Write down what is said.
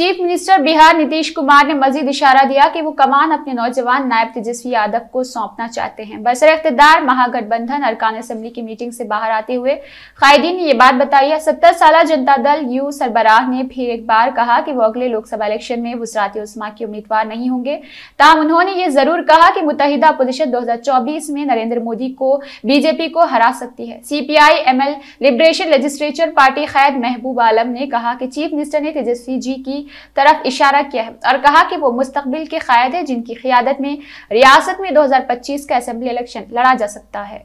Chief minister Bihar Nitish Kumar ने मजीद इशारा दिया कि वो कमान अपने नौजवान नायब तेजस्वी यादव को सौंपना चाहते हैं। बसर इकतदार महागठबंधन अरकान असम्बली की मीटिंग से बाहर आते हुए कायदीन ने यह बात बताई है सत्तर साल जनता दल यू सरबराह ने फिर एक बार कहा कि वो अगले लोकसभा इलेक्शन में वजरात उस्मा के उम्मीदवार नहीं होंगे। ताहम उन्होंने ये ज़रूर कहा कि मुतहदा अपोजिशन दो में नरेंद्र मोदी को, बीजेपी को हरा सकती है। CPI, ML, liberation, legislature party Khaid Mahboob Alam ने कहा कि चीफ मिनिस्टर ने तेजस्वी जी की तरफ़ इशारा किया है और कहा कि वो मुस्तबिल के कायद है जिनकी क्यादत में रियासत में 2025 का असम्बली इलेक्शन लड़ा जा सकता है।